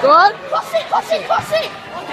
Good. Cross it, cross.